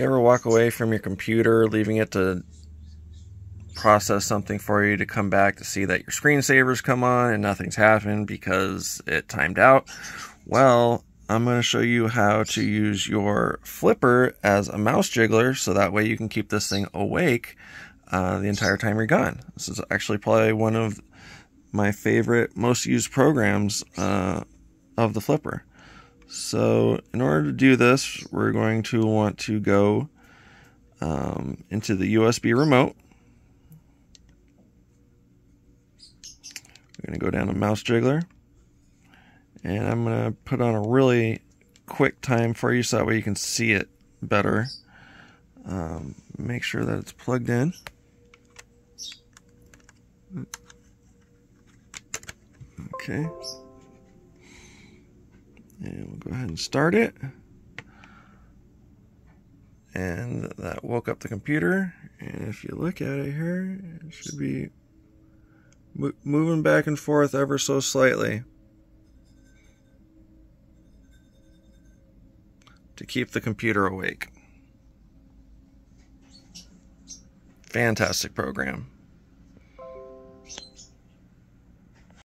You ever walk away from your computer, leaving it to process something for you to come back to see that your screensavers come on and nothing's happened because it timed out? Well, I'm going to show you how to use your flipper as a mouse jiggler so that way you can keep this thing awake uh, the entire time you're gone. This is actually probably one of my favorite, most used programs uh, of the flipper. So in order to do this, we're going to want to go um, into the USB remote. We're going to go down to mouse jiggler. And I'm going to put on a really quick time for you so that way you can see it better. Um, make sure that it's plugged in. Okay. And we'll go ahead and start it. And that woke up the computer. And if you look at it here, it should be mo moving back and forth ever so slightly. To keep the computer awake. Fantastic program.